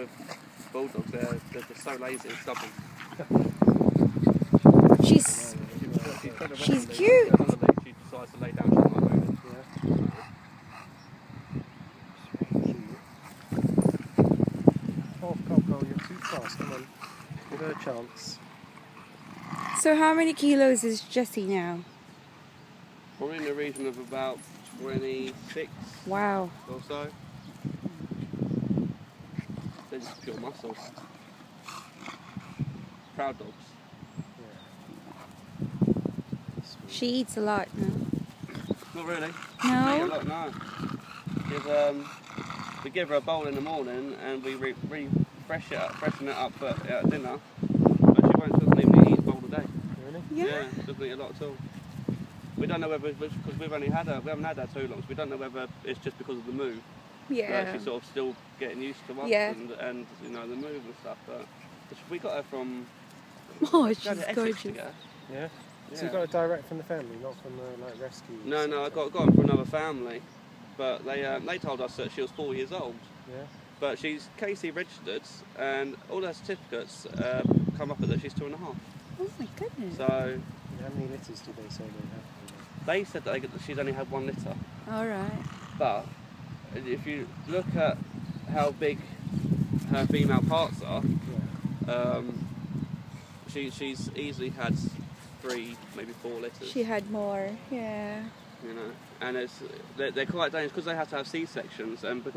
with bulldogs. They're, they're just so lazy and stubborn. She's She's, fed up She's on the- cute. on the lead, She decides to lay down. She's not moving. Oh, Coco, you're too fast. Come on. Give her a chance. so. How many kilos is Jessie now? We're in the region of about 26 Wow. or so. They're pure muscles. Proud dogs. She eats a lot now. Not really. No? Not no. Give, um, we give her a bowl in the morning and we re- refresh it up, freshen it up for uh, dinner. But she won't, doesn't even eat a bowl a day. Really? Yeah. doesn't eat a lot at all. We don't know whether, because we've only had her, we haven't had her too long, so we don't know whether it's just because of the move. Yeah. That she's sort of still getting used to us Yeah. and, and, you know, the move and stuff. But we got her from. Oh, we she's got her Essex gorgeous. to get. Yeah. So Yeah. you got it direct from the family, not from the like rescue. No, no, I centre? got, got them from another family. But they, um, they told us that she was four years old. Yeah. But she's KC registered, and all her certificates uh, come up with that she's two and a half. Oh my goodness. So How many litters do they say they have? they said that, they, that she's only had one litter. All right. But if you look at how big her female parts are, um, she, she's easily had three, maybe four litters. She had more. Yeah. you know, and it's they're, they're quite dangerous because they have to have C sections, and because